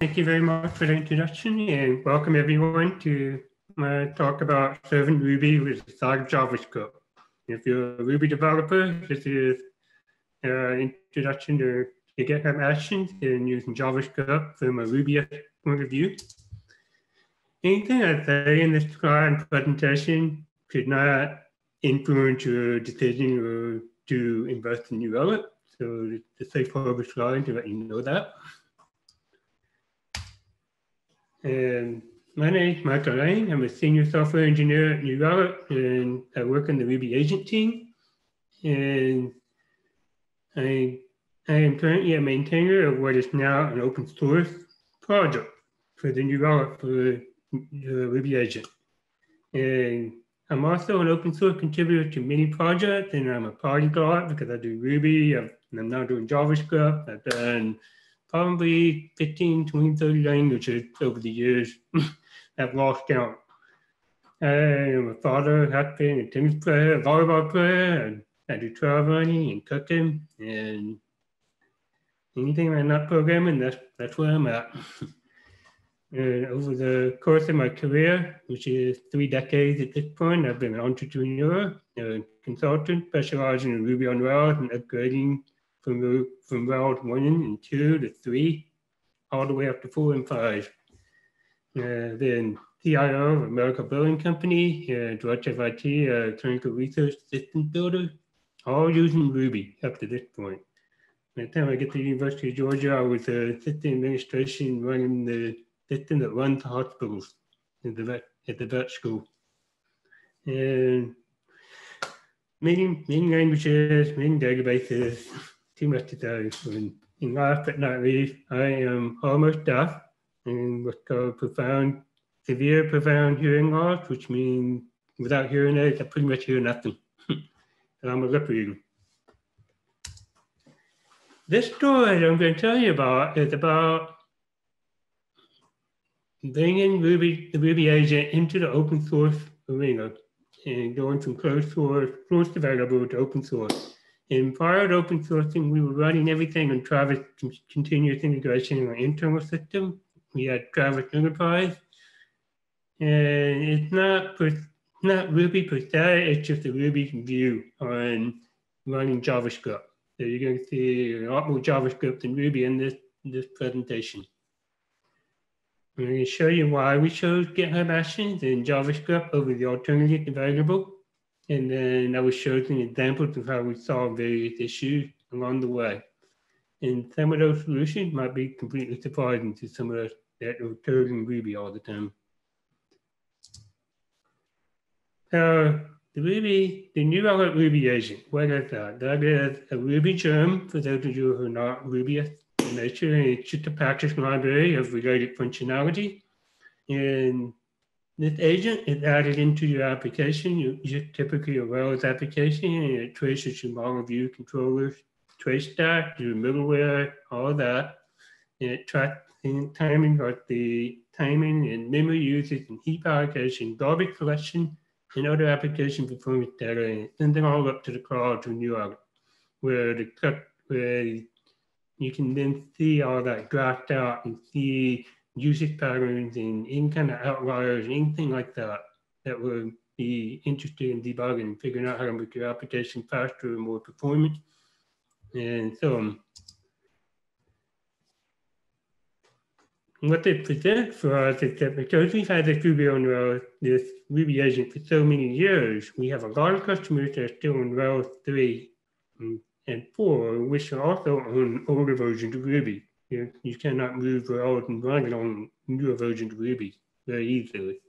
Thank you very much for the introduction and welcome everyone to my talk about serving Ruby with of JavaScript. If you're a Ruby developer, this is an introduction to, to GitHub Actions and using JavaScript from a Ruby point of view. Anything I say in this presentation could not influence your decision to invest in New Relic. So the safe harbor slide to let you know that. And my name is Michael Lang. I'm a senior software engineer at New Relic, and I work in the Ruby agent team. And I, I am currently a maintainer of what is now an open source project for the New Relic for the Ruby agent. And I'm also an open source contributor to many projects, and I'm a polyglot because I do Ruby, and I'm now doing JavaScript. I've done probably 15, 20, 30 languages over the years. I've lost count. I'm a father, husband, a tennis player, a volleyball player, and I do travel running and cooking, and anything I'm not programming, that's, that's where I'm at. and over the course of my career, which is three decades at this point, I've been an entrepreneur, a consultant specializing in Ruby on Rails and upgrading from, from round one and two to three, all the way up to four and five. Uh, then CIO of American Building Company, uh, Director of IT, uh, Clinical Research Systems Builder, all using Ruby up to this point. By the time I get to the University of Georgia, I was a system administration running the system that runs hospitals in the vet, at the vet school. And many, many languages, many databases, too much to. Um, and in last but not least, I am almost deaf and what's called profound, severe profound hearing loss, which means without hearing aids, I pretty much hear nothing. and I'm a lip reader. This story I'm going to tell you about is about bringing Ruby, the Ruby agent into the open source arena and going from closed source, closed available to open source. In prior to open sourcing, we were running everything on Travis continuous integration in our internal system. We had Travis Enterprise. And it's not, per, not Ruby per se, it's just a Ruby view on running JavaScript. So you're going to see a lot more JavaScript than Ruby in this, this presentation. I'm going to show you why we chose GitHub Actions and JavaScript over the alternative available. And then I will show some examples of how we solve various issues along the way. And some of those solutions might be completely surprising to some of us that are coding Ruby all the time. So the Ruby, the New Relic Ruby agent, what is that? That is a Ruby gem for those of you who are not Rubyist in nature. It's just a package library of related functionality. And this agent is added into your application. You use typically a Rails application and it traces your model view controllers, trace stack, your middleware, all that. And it tracks the timing like the timing and memory usage and heap allocation, garbage collection, and other application performance data, and send them all up to the cloud to New Relic, where the where you can then see all that graphed out and see usage patterns and any kind of outliers, anything like that, that would be interested in debugging, figuring out how to make your application faster and more performant. And so um, what they present for us is that because we've had this Ruby on Rails, this Ruby agent for so many years, we have a lot of customers that are still on Rails 3 and 4, which are also on older versions of Ruby. You, you cannot move Rails and run on of Ruby very easily.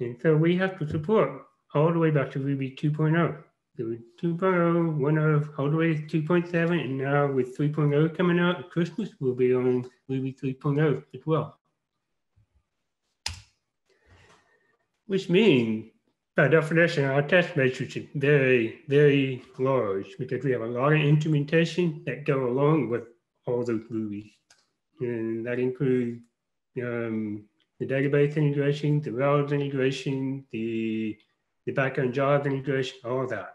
And so we have to support all the way back to Ruby 2.0. So 2.0, 1.0, all the way to 2.7, and now with 3.0 coming out at Christmas, we'll be on Ruby 3.0 as well. Which means, by definition, our test matrix is very, very large because we have a lot of instrumentation that go along with all those movies. And that includes um, the database integration, the Rails integration, the, the backend jobs integration, all that.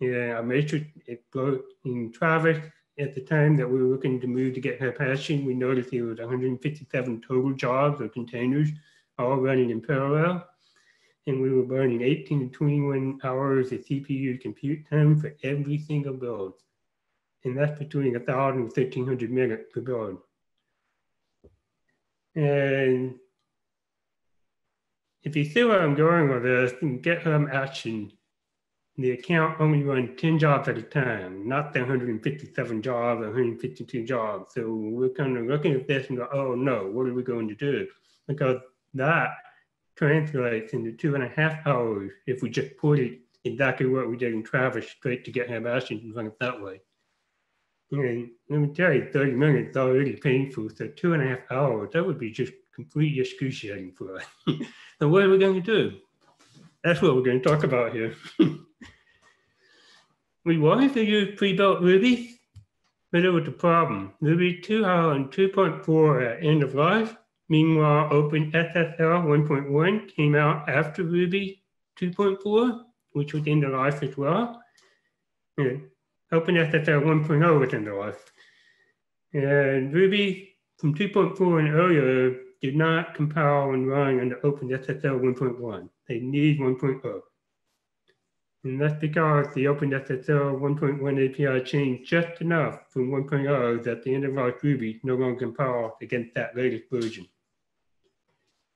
Yeah, a matrix it in Travis at the time that we were looking to move to GitHub Actions, we noticed there was 157 total jobs or containers all running in parallel. And we were burning 18 to 21 hours of CPU compute time for every single build. And that's between 1,000 and 1,300 minutes per build. And if you see where I'm going with this, in GitHub Action, the account only runs 10 jobs at a time, not the 157 jobs or 152 jobs. So we're kind of looking at this and go, oh no, what are we going to do? Because that translates into two and a half hours if we just put it exactly what we did in Travis straight to GitHub Action and run it that way. And let me tell you, 30 minutes already painful. So two and a half hours, that would be just completely excruciating for us. so what are we going to do? That's what we're going to talk about here. we wanted to use pre-built Ruby, but there was a problem. Ruby 2.0 and 2.4 at end of life. Meanwhile, OpenSSL 1.1 came out after Ruby 2.4, which was end of life as well. And OpenSSL 1.0 was end of life. And Ruby from 2.4 and earlier did not compile and run under OpenSSL 1.1. They need 1.0. And that's because the OpenSSL 1.1 API changed just enough from 1.0 that the end of life Ruby no longer compile against that latest version.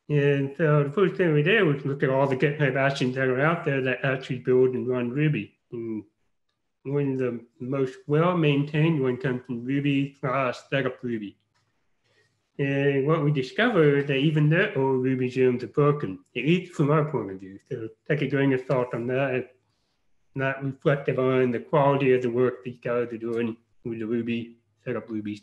And so the first thing we did was look at all the GitHub actions that are out there that actually build and run Ruby. And one of the most well-maintained one comes from Ruby slash setup Ruby. And what we discovered is that even their old Ruby gems are broken, at least from our point of view. So take a grain of salt on that. It's not reflective on the quality of the work these guys are doing with the Ruby, setup Ruby.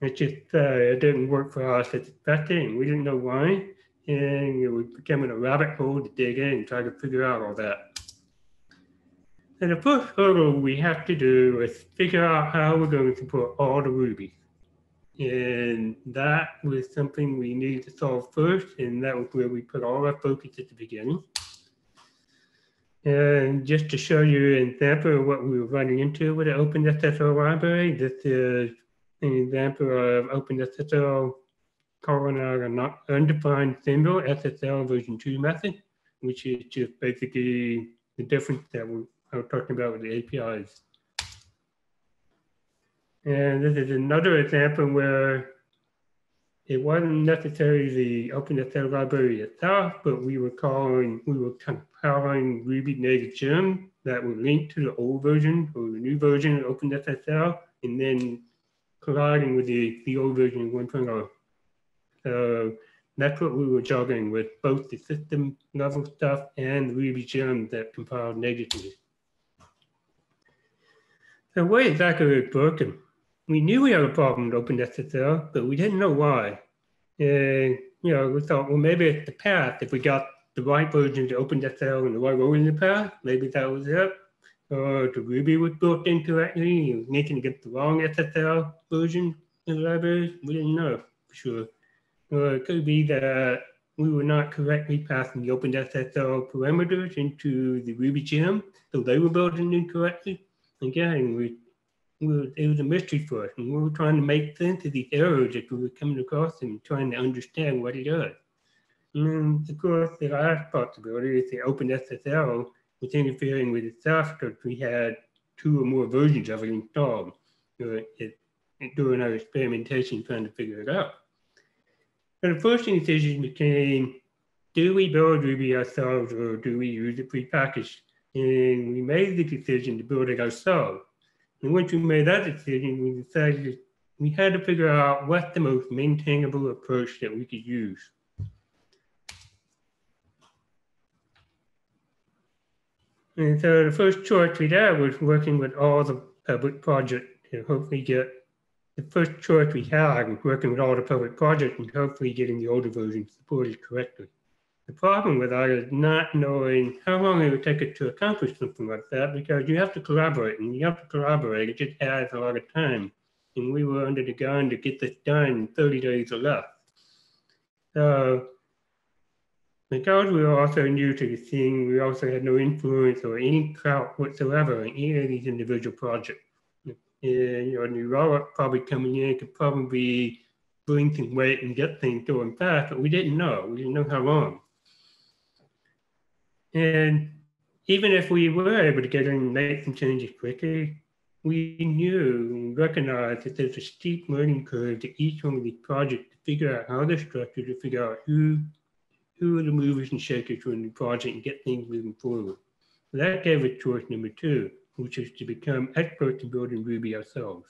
It just uh, it didn't work for us as expected, and we didn't know why. And it was becoming a rabbit hole to dig in and try to figure out all that. And the first hurdle we have to do is figure out how we're going to put all the Ruby. And that was something we needed to solve first, and that was where we put all our focus at the beginning. And just to show you an example of what we were running into with the OpenSSL library, this is an example of OpenSSL calling out an undefined symbol SSL version 2 method, which is just basically the difference that we are talking about with the APIs. And this is another example where it wasn't necessarily the OpenSSL library itself, but we were calling, we were compiling Ruby native gem that would link to the old version or the new version of OpenSSL, and then colliding with the, the old version of 1.0. So that's what we were juggling with both the system level stuff and Ruby gem that compiled natively. So what exactly was broken? we knew we had a problem with OpenSSL, but we didn't know why. And, you know, we thought, well, maybe it's the path. If we got the right version of OpenSSL and the right role in the path, maybe that was it. Or the Ruby was built incorrectly, making against the wrong SSL version in the library. We didn't know for sure. Or it could be that we were not correctly passing the OpenSSL parameters into the Ruby gem, so they were building incorrectly. Again, we we it was a mystery for us, and we were trying to make sense of these errors that we were coming across and trying to understand what it does. And of course, the last possibility is the OpenSSL was interfering with itself because we had two or more versions of it installed uh, it, during our experimentation trying to figure it out. So the first decision became, do we build Ruby ourselves or do we use it prepackaged? And we made the decision to build it ourselves. And once we made that decision, we decided we had to figure out what's the most maintainable approach that we could use. And so the first choice we had was working with all the public projects to hopefully get the first choice we had was working with all the public projects and hopefully getting the older version supported correctly. The problem with that is not knowing how long it would take it to accomplish something like that because you have to collaborate and you have to collaborate. It just adds a lot of time. And we were under the gun to get this done in 30 days or less. So because we were also new to the scene, we also had no influence or any clout whatsoever in any of these individual projects. And your New Relic probably coming in could probably bring some weight and get things going fast, but we didn't know. We didn't know how long. And even if we were able to get in and make some changes quickly, we knew and recognized that there's a steep learning curve to each one of these projects to figure out how they're structured, to figure out who who are the movers and shakers in the project and get things moving forward. That gave us choice number two, which is to become experts in building Ruby ourselves.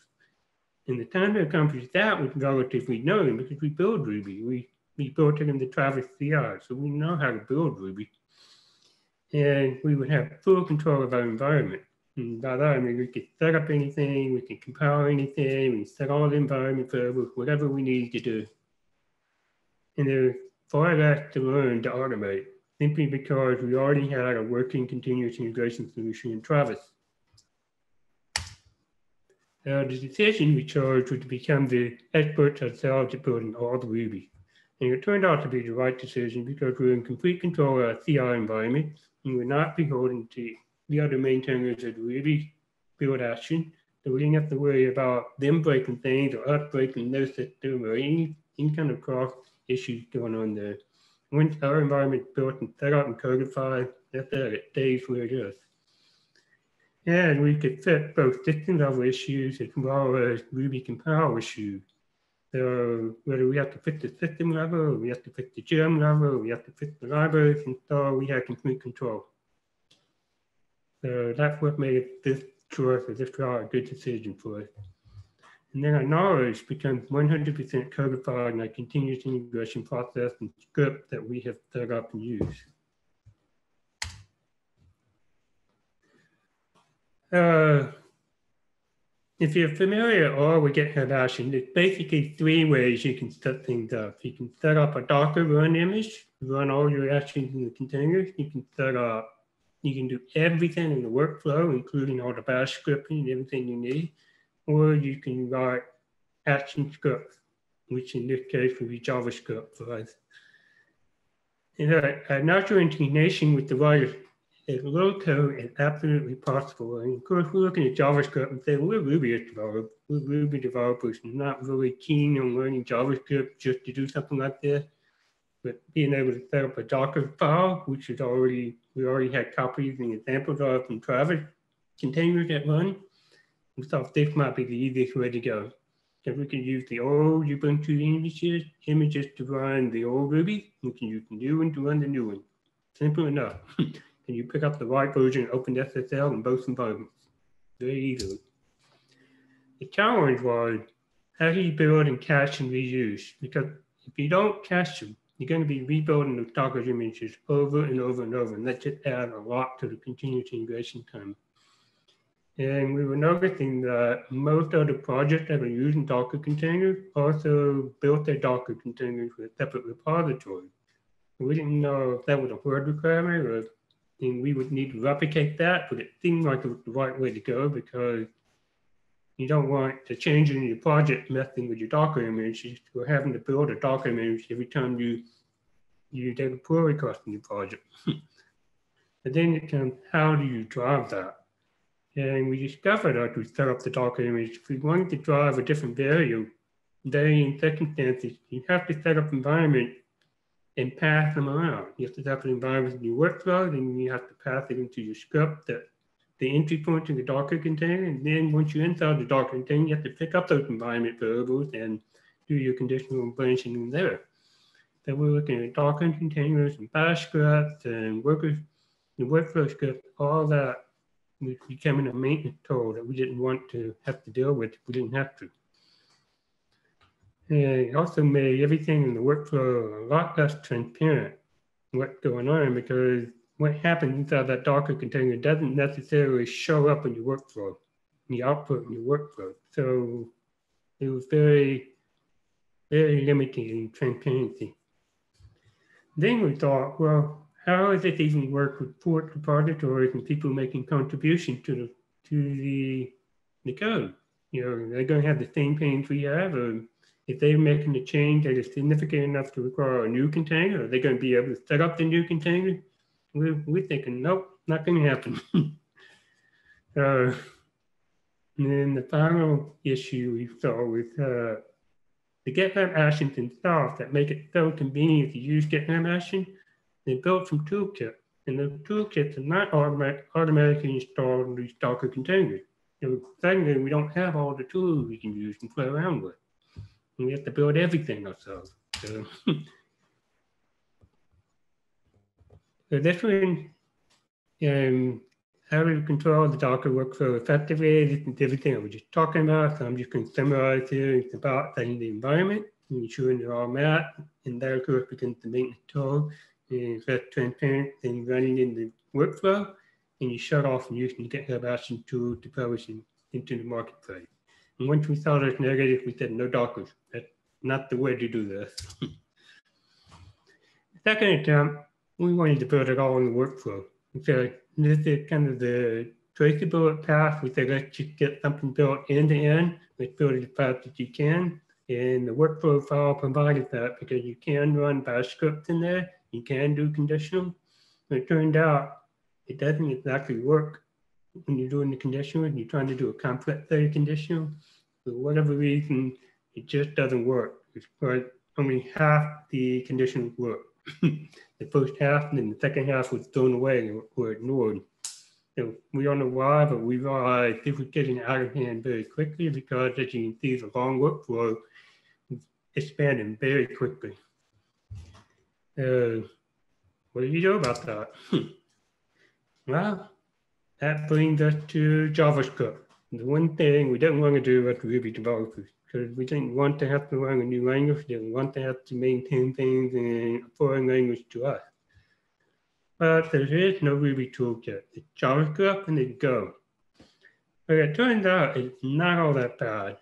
And the time to accomplish that was relatively known because we build Ruby. We, we built it in the Travis CI, so we know how to build Ruby. And we would have full control of our environment. And by that, I mean, we could set up anything, we can compile anything, we set all the environment variables, whatever we need to do. And there's far less to learn to automate, simply because we already had a working continuous integration solution in Travis. Uh, the decision we chose was to become the experts ourselves at building all the Ruby. And it turned out to be the right decision because we're in complete control of our CI environment we're not beholden to the other maintainers of Ruby build action. So we didn't have to worry about them breaking things or us breaking their system or any, any kind of cross issues going on there. Once our environment built and set up and codified, that's it, it stays where it is. And we could fit both system level issues as well as Ruby compile issues. So whether we have to fit the system level, or we have to fit the gem level, or we have to fit the libraries, and so we have complete control. So that's what made this choice of this trial a good decision for us. And then our knowledge becomes 100% codified in our continuous integration process and script that we have set up and used. Uh, if you're familiar or with GitHub Action, there's basically three ways you can set things up. You can set up a Docker run image, run all your actions in the containers. You can set up you can do everything in the workflow, including all the bash scripting and everything you need, or you can write action scripts, which in this case would be JavaScript for us. And a, a natural inclination with the writer is low code is absolutely possible. And of course, we're looking at JavaScript and say, well, we're Ruby developers, we're Ruby developers, not really keen on learning JavaScript just to do something like this but being able to set up a Docker file, which is already, we already had copies and examples of from Travis containers that run, we thought this might be the easiest way to go. Because we can use the old Ubuntu images, images to run the old Ruby, we can use the new one to run the new one. Simple enough. and you pick up the right version, OpenSSL in both environments very easily. The challenge was how do you build and cache and reuse? Because if you don't cache them, you're going to be rebuilding the Docker images over and over and over, and that just adds a lot to the continuous integration time. And we were noticing that most other projects that were using Docker containers also built their Docker containers with a separate repositories. We didn't know if that was a word requirement or if we would need to replicate that, but it seemed like it was the right way to go because you don't want to change in your project messing with your Docker image. You're having to build a Docker image every time you you take a pull request in your project. and then it comes, how do you drive that? And we discovered after we set up the Docker image, if we wanted to drive a different value, varying circumstances, you have to set up environment and pass them around. You have to up an environment in your workflow, then you have to pass it into your script that the entry point to the Docker container. And then once you're inside the Docker container, you have to pick up those environment variables and do your conditional branching in there. Then we're looking at Docker containers and bash scripts and workers, the workflow scripts, all that was becoming a maintenance tool that we didn't want to have to deal with we didn't have to. And it also made everything in the workflow a lot less transparent what's going on because what happens inside that Docker container doesn't necessarily show up in your workflow, in the output in your workflow. So it was very, very limiting in transparency. Then we thought, well, how does it even work with port repositories and people making contributions to the to the the code? You know, they're going to have the same pains we have, or if they're making a change that is significant enough to require a new container, are they going to be able to set up the new container? we're, we're thinking, nope, not going to happen. uh, And then the final issue we saw was uh, the GitHub Actions themselves that make it so convenient to use GitHub Action. They're built from toolkits, and the toolkits are not automatic, automatically installed in these Docker containers. So suddenly we don't have all the tools we can use and play around with. And we have to build everything ourselves. So, so this one um, how do you control the Docker workflow effectively? This is everything I was just talking about. So I'm just going to summarize here. It's about setting the environment, ensuring they're all met, and that of course becomes the maintenance tool. And less transparent than running in the workflow, and you shut off and using the GitHub Action tool to publish in, into the marketplace. And once we saw this negative, we said no Docker. Not the way to do this. Second attempt, we wanted to build it all in the workflow. So this is kind of the traceable path. We say let's just get something built end to end. Let's build it as fast as you can. And the workflow file provided that because you can run bash scripts in there. You can do conditional. But it turned out it doesn't exactly work when you're doing the conditional and you're trying to do a complex set of conditional. For whatever reason, it just doesn't work. Only half the conditions work. the first half and then the second half was thrown away or ignored. So we don't know why, but we realized this was getting out of hand very quickly because as you can see, the long workflow is expanding very quickly. Uh, what do you do about that? well, that brings us to JavaScript. The one thing we don't want to do with Ruby developers because we didn't want to have to learn a new language. We didn't want to have to maintain things in a foreign language to us. But there is no Ruby toolkit. It's JavaScript and it's Go. But it turns out it's not all that bad.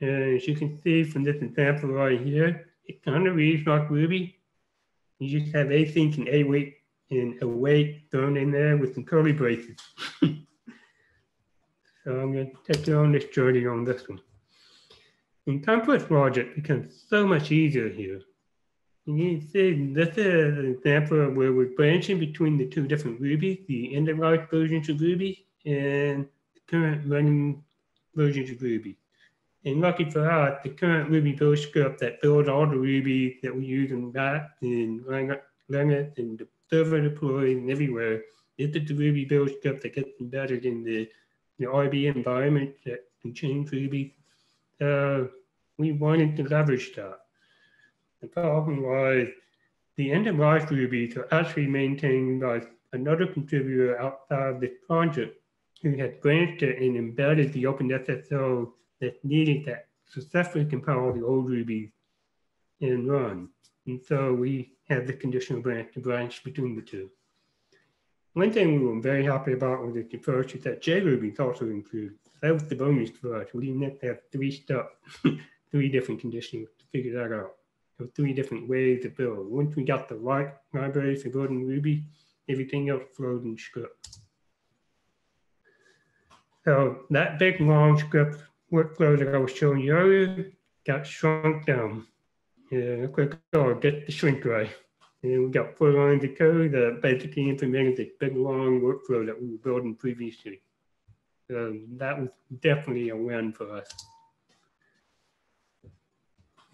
And as you can see from this example right here, it kind of reads like Ruby. You just have async and await and await thrown in there with some curly braces. so I'm going to take you on this journey on this one. And complex logic becomes so much easier here. You see, this is an example where we're branching between the two different Ruby, the end of life versions of Ruby and the current running versions of Ruby. And lucky for us, the current Ruby build script that builds all the Ruby that we use in that and Linux and the server deployed and everywhere, is the Ruby build script that gets embedded in the, the RB environment that can change Ruby uh, we wanted to leverage that. The problem was the end of life Ruby to actually maintain by another contributor outside of this project who had branched it and embedded the OpenSSL that needed to successfully compile the old Ruby and run. And so we had the conditional branch to branch between the two. One thing we were very happy about with the approach is that JRuby is also included that was the bonus for us. We didn't have to have three stuff, three different conditions to figure that out. There were three different ways to build. Once we got the right libraries for building Ruby, everything else flowed in script. So that big long script workflow that I was showing you earlier got shrunk down. Yeah, quick go oh, get the shrink ray. And we got four lines of code that basically implemented the big long workflow that we were building previously. So that was definitely a win for us.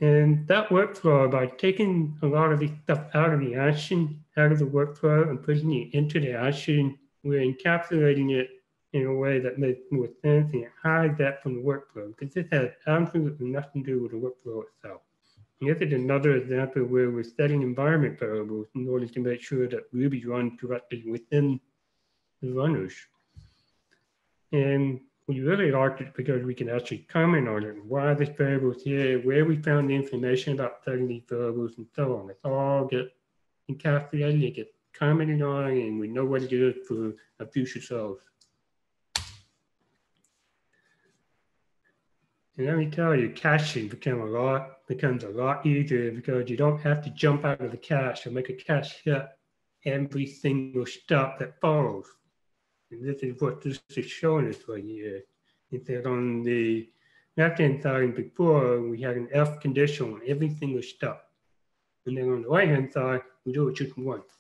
And that workflow, by taking a lot of the stuff out of the action, out of the workflow and putting it into the action, we're encapsulating it in a way that makes more sense and it hides that from the workflow because this has absolutely nothing to do with the workflow itself. And this is another example where we're setting environment variables in order to make sure that Ruby runs directly within the runners. And we really liked it because we can actually comment on it, why this variable is here, where we found the information about setting these variables and so on. It's all get encapsulated, it gets commented on, and we know what it is for a future self. And let me tell you, caching become a lot becomes a lot easier because you don't have to jump out of the cache or make a cache hit every single step that follows. And this is what this is showing us right here. It said on the left-hand side before, we had an F condition and everything was step. And then on the right-hand side, we do it just once.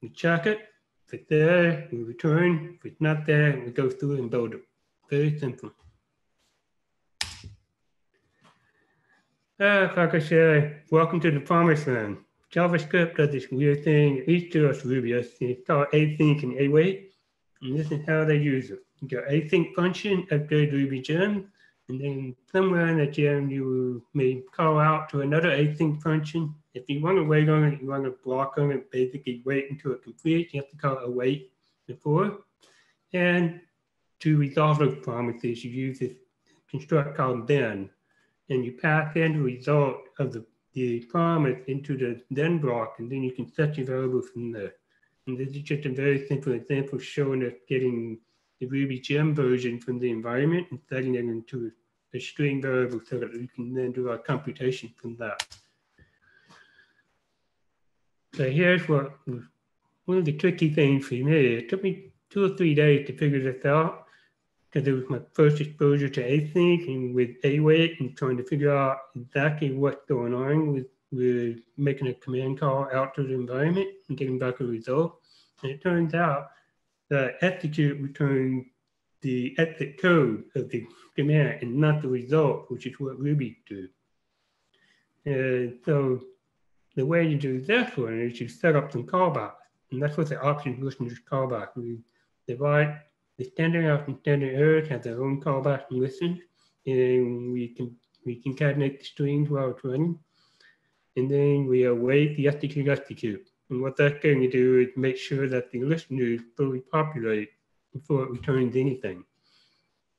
We check it, if it's there, we return. If it's not there, we go through and build it. Very simple. Uh, like I said, welcome to the promised land. JavaScript does this weird thing. It's just us Ruby, they start async and await and this is how they use it. You got async function, upgrade Ruby gem, and then somewhere in the gem you may call out to another async function. If you want to wait on it, you want to block on it, basically wait until it completes. You have to call it await before. And to resolve those promises, you use this construct called then. And you pass in the result of the, the promise into the then block, and then you can set your variable from there. And this is just a very simple example showing us getting the Ruby gem version from the environment and setting it into a string variable so that we can then do our computation from that. So here's what one of the tricky things for me. It took me two or three days to figure this out because it was my first exposure to async and with await and trying to figure out exactly what's going on with, with making a command call out to the environment and getting back a result. And it turns out that execute returns the exit code of the command and not the result, which is what Ruby do. And so the way you do this one is you set up some callbacks. And that's what the options listeners callback. We divide the standard out and standard errors have their own callback and listen. And we can we concatenate the strings while it's running. And then we await the execute execute. And what that's going to do is make sure that the listener is fully populated before it returns anything.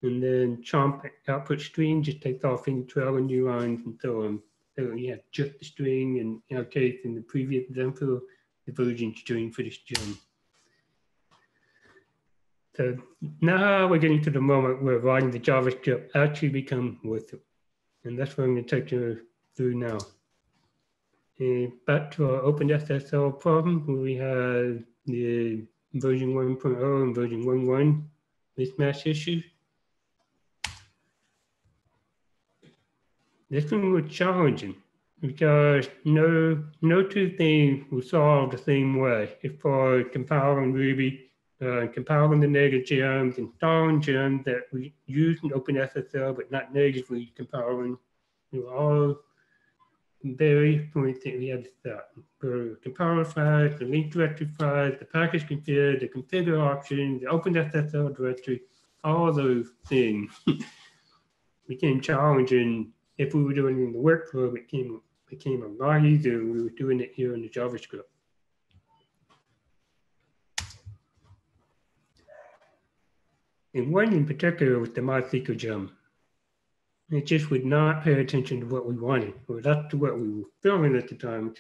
And then chomp output string just takes off any trailing newlines and so on. So yeah, just the string, and in our case, in the previous example, the version string for this gem. So now we're getting to the moment where writing the JavaScript actually become worth it. And that's what I'm going to take you through now. And back to our OpenSSL problem where we have the version 1.0 and version 1.1 mismatch issue. This one was challenging because no no two things will solve the same way far as compiling Ruby, uh, compiling the native gems, installing gems that we use in OpenSSL but not natively compiling. You all very points that we have to. The compiler files, the link directory files, the package config, the configure option, the open OpenSSL directory, all those things became challenging if we were doing it in the workflow, it became, became a lot easier we were doing it here in the JavaScript. And one in particular was the MySQL gem. It just would not pay attention to what we wanted, or that's to what we were feeling at the time.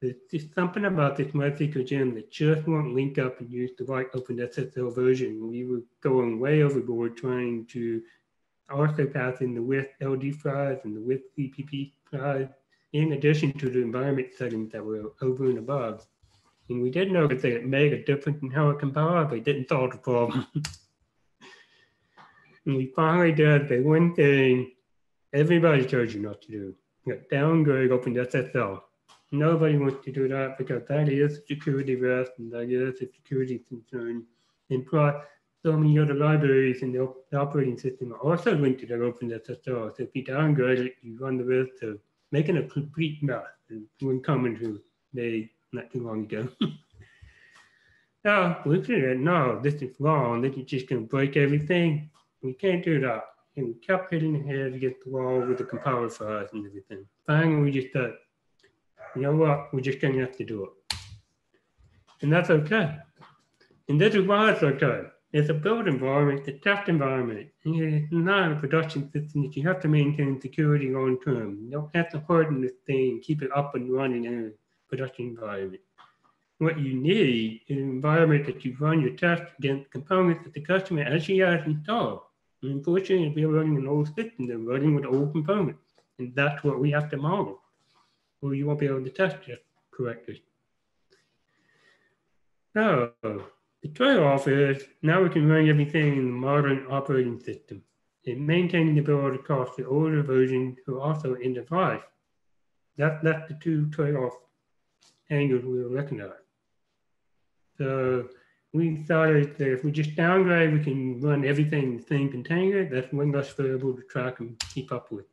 There's something about this MySQL gem that just won't link up and use the right OpenSSL version. We were going way overboard trying to also pass in the with LD files and the with CPP files, in addition to the environment settings that were over and above. And we did notice that it made a difference in how it compiled, but it didn't solve the problem. and we finally did the one thing everybody told you not to do. You downgrade OpenSSL. Nobody wants to do that because that is a security risk and that is a security concern. And plus, so many other libraries in the, operating system are also linked to their OpenSSL. So if you downgrade it, you run the risk of making a complete mess. One comment who they not too long ago. now, looking at it, no, this is wrong. This is just going to break everything. We can't do that. And kept hitting head against the wall with the compiler files and everything. Finally, we just thought, you know what, we're just going to have to do it. And that's okay. And this is why it's okay. It's a build environment, a test environment. It's not a production system that you have to maintain security long term. You don't have to harden this thing, keep it up and running in a production environment. What you need is an environment that you run your tests against components that the customer actually has installed. And unfortunately, we're running an old system, they're running with old components. And that's what we have to model, or you won't be able to test it correctly. So, the trade-off is now we can run everything in the modern operating system and maintaining the ability across the older version who also end of life. That, that's the two trade-off angles we looking at. So we thought that if we just downgrade, we can run everything in the same container. That's one less variable to track and keep up with.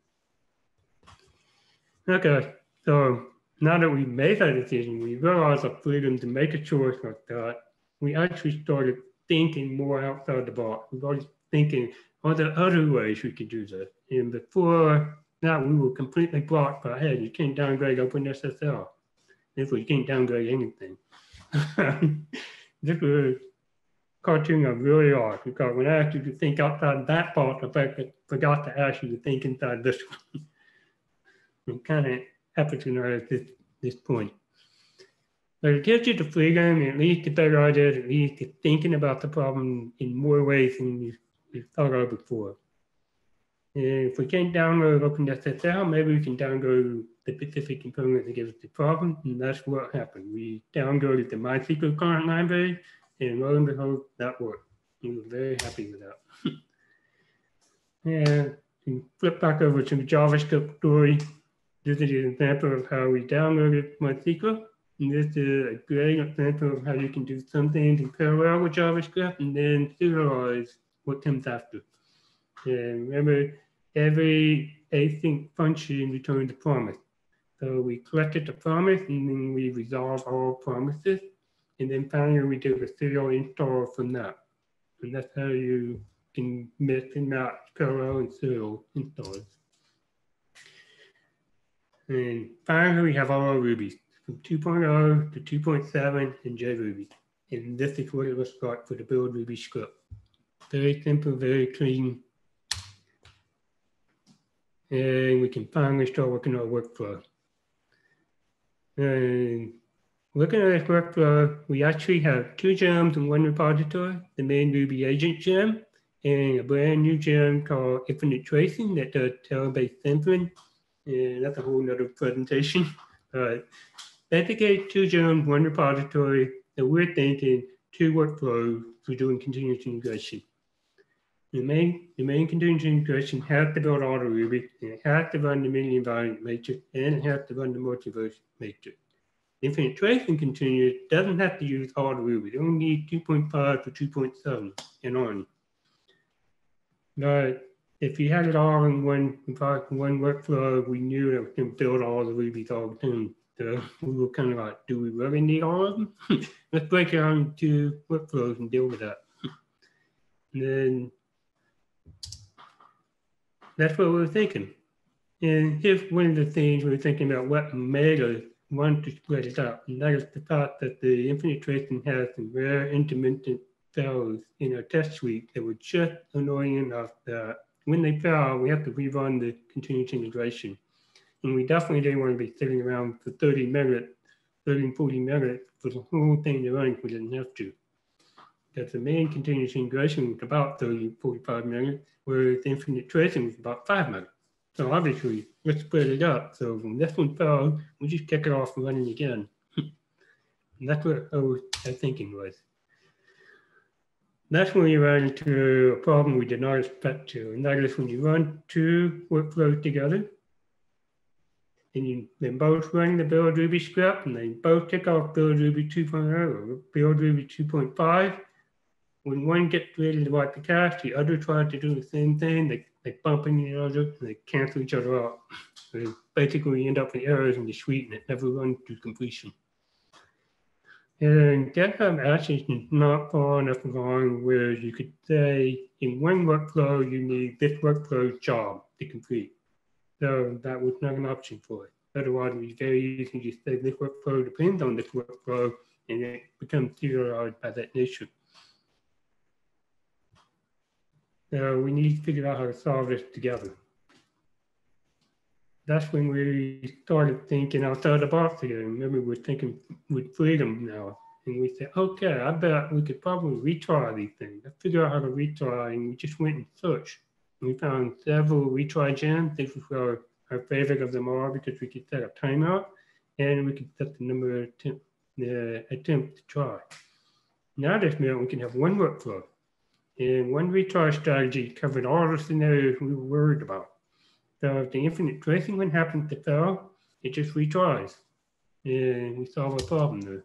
Okay, so now that we made that decision, we realized the freedom to make a choice like that. We actually started thinking more outside the box. We started thinking, are there other ways we could do this? And before that, we were completely blocked by, hey, you can't downgrade OpenSSL. Therefore, you can't downgrade anything. this was cartoon of really are because when I asked you to think outside that box, I forgot to ask you to think inside this one. I'm kind of to know at this, this point. But it gives you the freedom, at least the better ideas, at least thinking about the problem in more ways than you, you thought of before. If we can't download OpenSSL, maybe we can download the specific component that gives us the problem, and that's what happened. We downloaded the MySQL current library, and lo and behold, that worked. We were very happy with that. and flip back over to the JavaScript story. This is an example of how we downloaded MySQL. And this is a great example of how you can do something in parallel with JavaScript and then serialize what comes after. And remember, every async function returns a promise. So we collected the promise and then we resolve all promises. And then finally we do a serial install from that. And that's how you can mix and match parallel and serial installs. And finally, we have all our Rubies from 2.0 to 2.7 in JRuby. And this is what it looks like for the build Ruby script. Very simple, very clean. And we can finally start working on our workflow. And looking at this workflow, we actually have two gems in one repository, the main Ruby agent gem, and a brand new gem called Infinite Tracing that does tail-based sampling and that's a whole nother presentation. But basically, two gems, one repository, and we're thinking two workflows for doing continuous integration. The main, the main continuous integration has to build all the Ruby, and it to run the mini environment matrix, and it to run the multiverse matrix. Infinite tracing continuous doesn't have to use all the Ruby. They only need 2.5 to 2.7 and on. But if you had it all in one one workflow, we knew that we can build all the Rubies all the time. So we were kind of like, do we really need all of them? Let's break it down into workflows and deal with that. and then that's what we were thinking. And here's one of the things we were thinking about what made us want to split it up. And that is the fact that the infinite tracing has some rare intermittent failures in our test suite that were just annoying enough that when they fail, we have to rerun the continuous integration. And we definitely didn't want to be sitting around for 30 minutes, 30 and 40 minutes for the whole thing to run if we didn't have to. The main continuous integration was about 30, 45 minutes, whereas infinite tracing was about 5 million. So obviously, let's split it up. So when this one fell, we just kick it off and running again. and that's what our, our thinking was that's when you run into a problem we did not expect to, and that is when you run two workflows together, and you then both run the build Ruby script, and they both kick off build Ruby 2.0 or build Ruby 2.5. When one gets ready to wipe the cache, the other tries to do the same thing. They, they bump into each other, and they cancel each other out. So basically, you end up with errors in the suite, and it never runs to completion. And GitHub Actions is not far enough along where you could say in one workflow, you need this workflow job to complete. So that was not an option for it. Otherwise, it would be very easy to say this workflow depends on this workflow and it becomes serialized by that nature. So we need to figure out how to solve this together that's when we started thinking outside the box again. Remember, we're thinking with freedom now. And we said, okay, I bet we could probably retry these things. Let's figure out how to retry. And we just went and searched. And we found several retry gems. This was our, our favorite of them all because we could set a timeout and we could set the number of the attempt to try. Now this meant we can have one workflow. And one retry strategy covered all the scenarios we were worried about. So if the infinite tracing one happens to fail, it just retries. And we solve a problem there.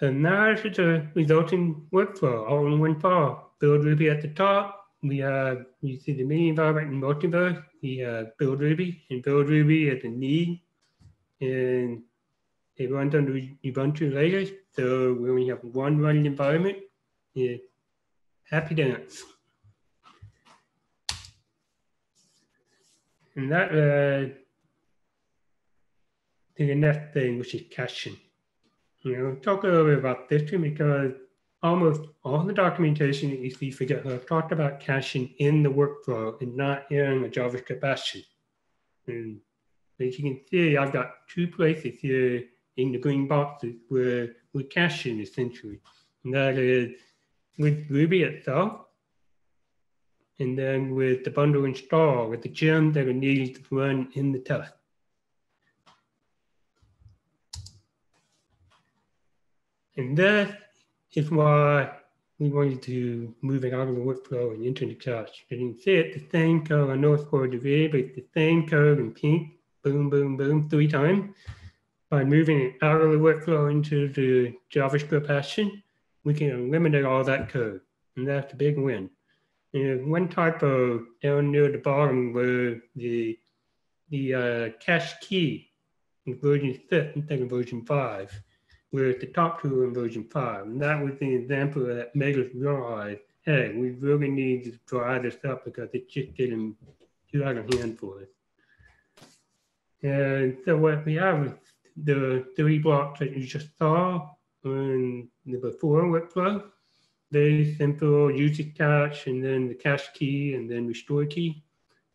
And now this is a resulting workflow all in one file. Build Ruby at the top, we have, you see the mini environment in multiverse, we have build Ruby, and build Ruby is a need, and it runs under Ubuntu latest, so we only have one running environment, yeah, happy dance. And that uh, the next thing, which is caching. You know, talk a little bit about this too, because almost all the documentation that you see for GitHub talked about caching in the workflow and not in a JavaScript action. And as you can see, I've got two places here in the green boxes where we're caching essentially. And that is with Ruby itself, and then with the bundle install with the gem that are needed to run in the test. And that is why we wanted to move it out of the workflow and into the test. cache. You can see it, the same code, I know it's for the V, but it's the same code in pink, boom, boom, boom, three times. By moving it out of the workflow into the JavaScript action, we can eliminate all that code. And that's a big win. And one typo down near the bottom where the the uh, cache key in version 6 instead of version 5 we're at the top two in version five. And that was the example that made us realize, hey, we really need to dry this up because it's just getting too out of hand for us. And so what we have is the three blocks that you just saw in the before workflow. Very simple use the cache and then the cache key and then restore key.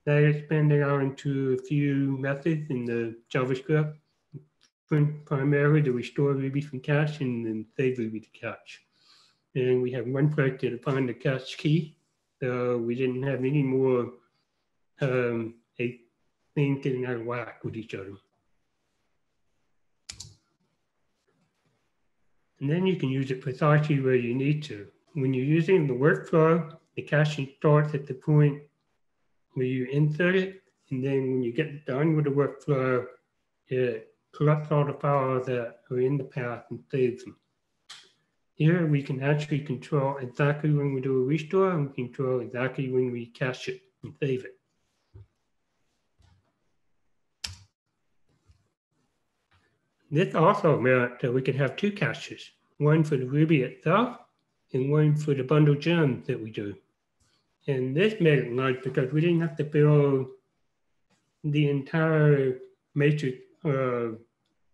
That expanded out into a few methods in the JavaScript primarily to restore Ruby from cache and then save Ruby to cache. And we have one place to define the cache key. So we didn't have any more um, a thing getting out of whack with each other. And then you can use it precisely where you need to. When you're using the workflow, the caching starts at the point where you insert it. And then when you get done with the workflow, it collect all the files that are in the path and save them. Here we can actually control exactly when we do a restore and we control exactly when we cache it and save it. This also meant that we could have two caches, one for the Ruby itself and one for the bundle gems that we do. And this made it nice because we didn't have to build the entire matrix of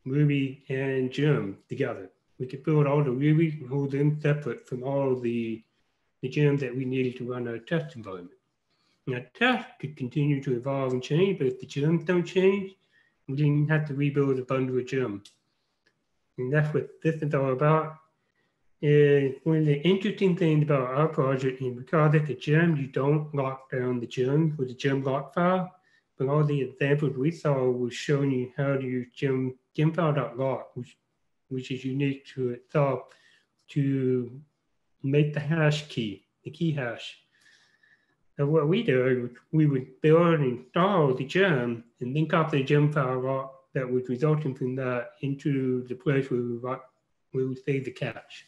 Ruby and Gem together. We could build all the Ruby and hold them separate from all the, the gems that we needed to run our test environment. Now, test could continue to evolve and change, but if the gems don't change, we didn't have to rebuild a bundle of gems. And that's what this is all about. And one of the interesting things about our project is because it's a gem, you don't lock down the gems with a gem lock file. But all the examples we saw was showing you how to use gem, gemfile.lock, which, which is unique to itself to make the hash key, the key hash. And what we did, we would build and install the gem and link up the gem file that was resulting from that into the place where we, where we save the cache.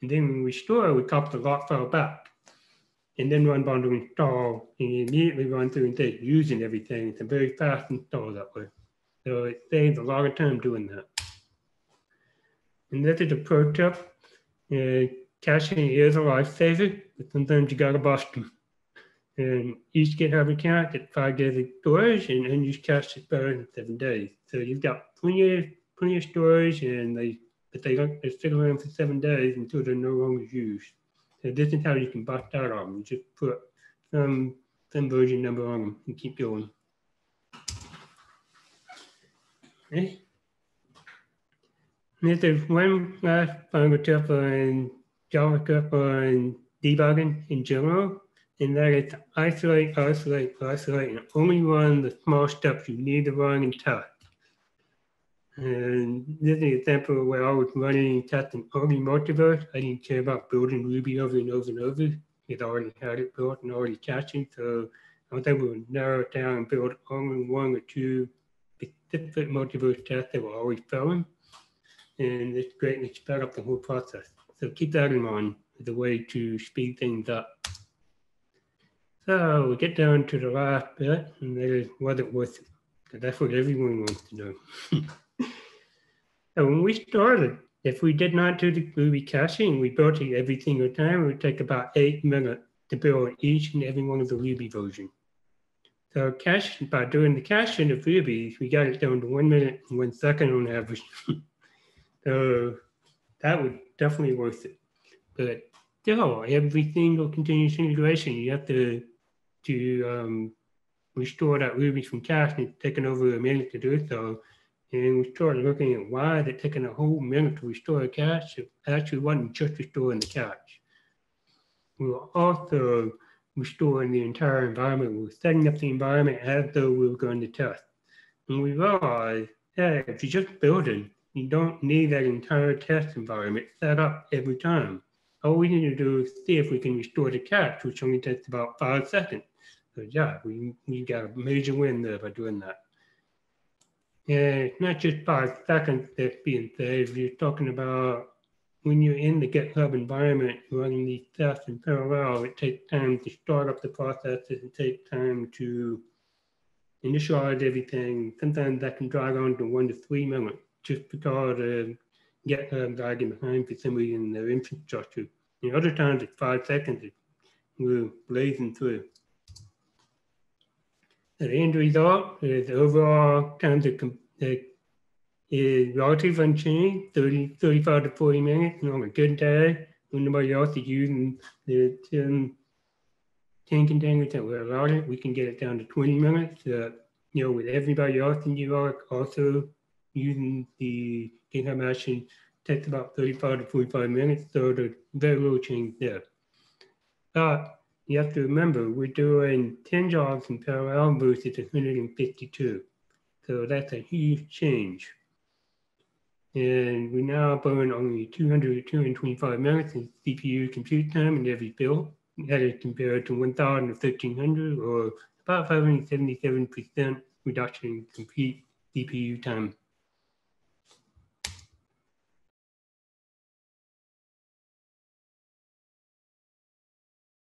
And then when we store, we copy the lock file back and then run bundle install and immediately run through and take using everything. It's a very fast install that way. So it saves a lot of time doing that. And this is a pro tip. Uh, caching is a lifesaver, but sometimes you gotta bust them. And you each GitHub account gets five days of storage and unused cache is better than seven days. So you've got plenty of plenty of storage and they but they don't they sit around for seven days until they're no longer used. So this is how you can bust out on them. You just put some, some version number on them and keep going. Okay. This is one last final tip on JavaScript on debugging in general, and that is to isolate, isolate, isolate, and only run the small steps you need to run and test. And this is an example where I was running testing only multiverse. I didn't care about building Ruby over and over and over. It already had it built and already caching. So I was able to narrow it down and build only one or two specific multiverse tests that were always failing. And it's greatly sped up the whole process. So keep that in mind as a way to speed things up. So we get down to the last bit, and that is was it? 'Cause that's what everyone wants to know. and when we started, if we did not do the Ruby caching, we built it every single time. It would take about eight minutes to build each and every one of the Ruby version. So cache by doing the caching of Ruby, we got it down to one minute and one second on average. so that would definitely worth it. But still, every single continuous integration, you have to to um, restore that Ruby from cache and it's taken over a minute to do so. And we started looking at why they're taking a whole minute to restore a cache. It actually wasn't just restoring the cache. We were also restoring the entire environment. We were setting up the environment as though we were going to test. And we realized that if you're just building, you don't need that entire test environment set up every time. All we need to do is see if we can restore the cache, which only takes about five seconds. So yeah, we, we got a major win there by doing that. It's not just five seconds that's being saved. You're talking about when you're in the GitHub environment running these tests in parallel, it takes time to start up the processes. It takes time to initialize everything. Sometimes that can drag on to one to three minutes just because uh, GitHub lagging behind for some reason in their infrastructure. And other times it's five seconds. We're blazing through. The end result is overall time to uh, is relatively unchanged, 30, 35 to 40 minutes. And on a good day, when nobody else is using the 10, 10 containers that we're allowed it, we can get it down to 20 minutes. Uh, you know, with everybody else in New Relic also using the GitHub Action, takes about 35 to 45 minutes. So there's very little change there. But you have to remember, we're doing 10 jobs in parallel versus 152. So that's a huge change. And we now burn only 200 225 minutes in CPU compute time in every build. That is compared to 1,000 or 1,500 or about 577% reduction in compute CPU time.